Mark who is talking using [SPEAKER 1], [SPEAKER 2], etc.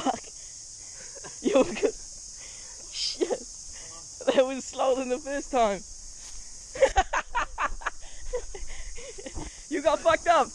[SPEAKER 1] fuck. You're good. Shit. That was slower than the first time. you got fucked up.